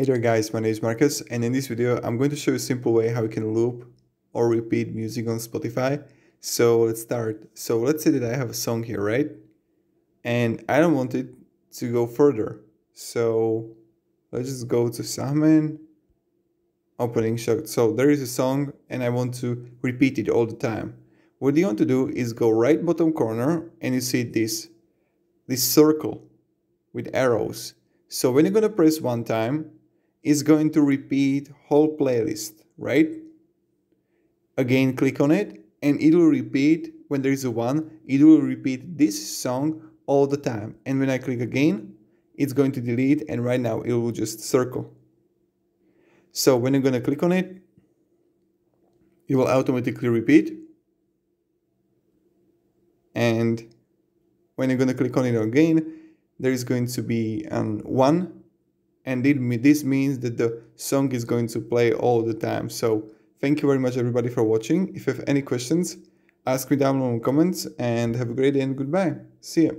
Hey there guys, my name is Marcus and in this video I'm going to show you a simple way how you can loop or repeat music on Spotify. So let's start. So let's say that I have a song here, right? And I don't want it to go further. So let's just go to Sahmen, opening shot. So there is a song and I want to repeat it all the time. What you want to do is go right bottom corner and you see this, this circle with arrows. So when you're going to press one time, is going to repeat whole playlist, right? Again, click on it and it will repeat when there is a one, it will repeat this song all the time. And when I click again, it's going to delete and right now it will just circle. So when you're going to click on it, it will automatically repeat. And when you're going to click on it again, there is going to be an one and this means that the song is going to play all the time. So thank you very much everybody for watching. If you have any questions, ask me down in the comments and have a great day and goodbye. See ya.